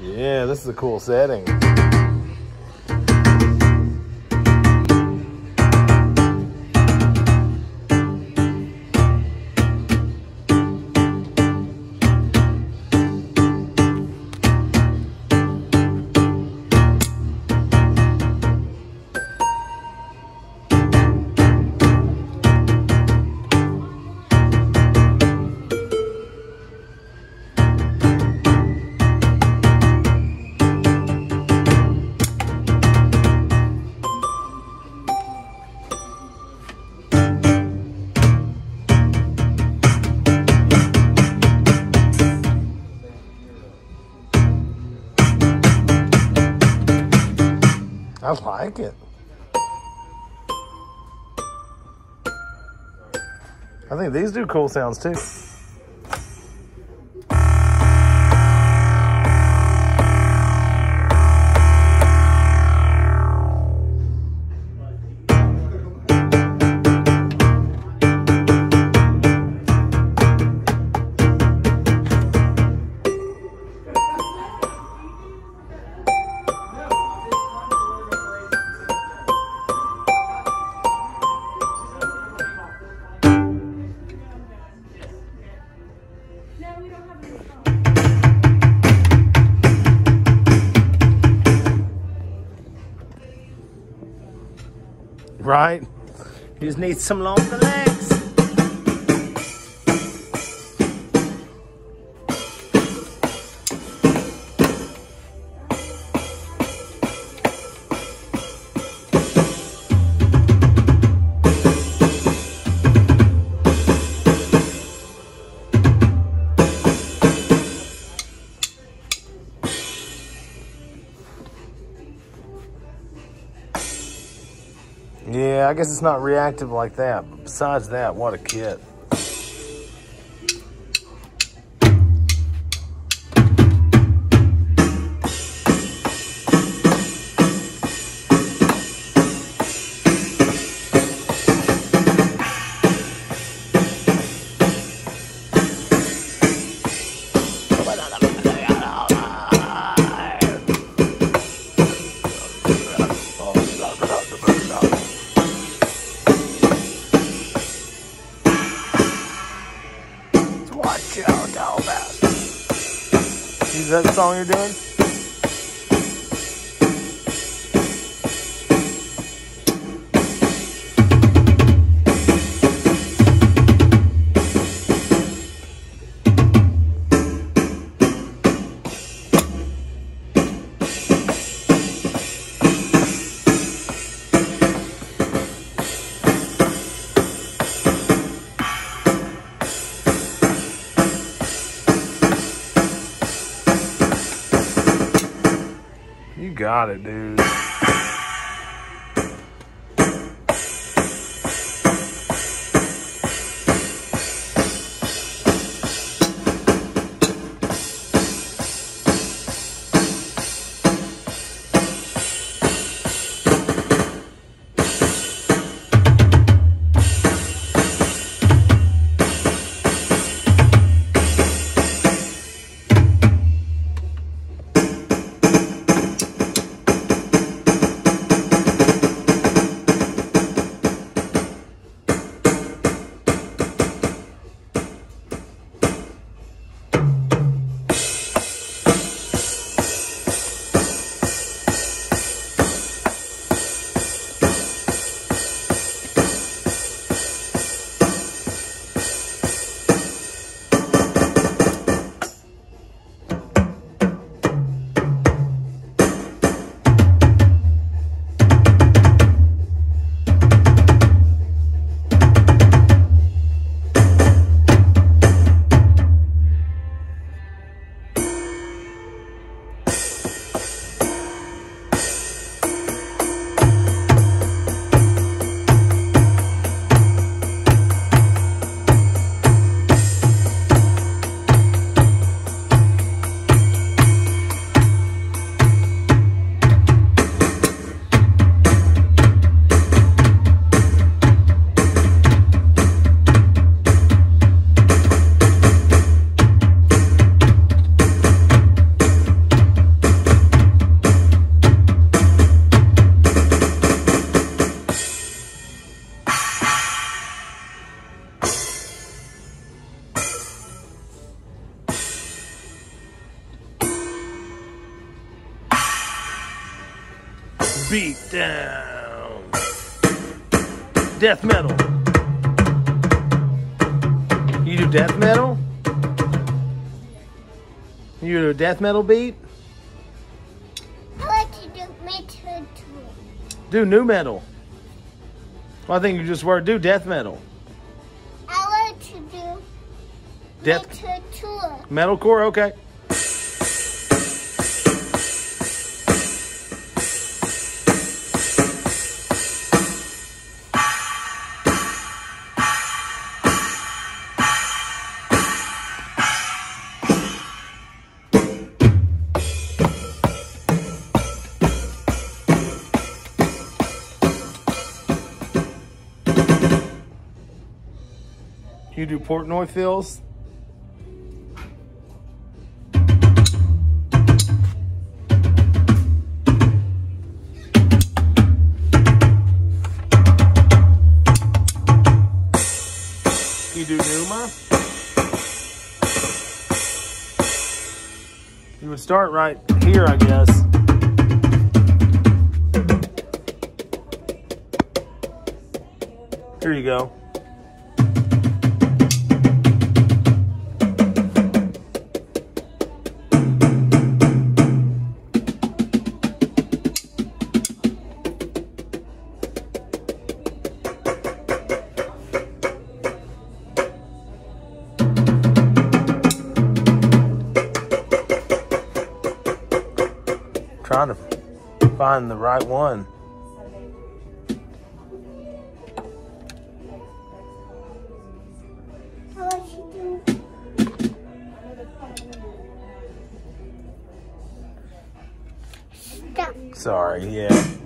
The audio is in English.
Yeah, this is a cool setting. I like it. I think these do cool sounds too. Right? You just need some longer legs. Yeah, I guess it's not reactive like that. But besides that, what a kit. Is that the song you're doing? Got it, dude. Beat down. Death metal. You do death metal? You do a death metal beat? I like to do metal too. Do nu metal. Well, I think you just were do death metal. I like to do Death metal too. metalcore, okay. You do Portnoy fills? You do Numa? You would start right here, I guess. Here you go. Trying to find the right one. I like to do stuff. Sorry, yeah.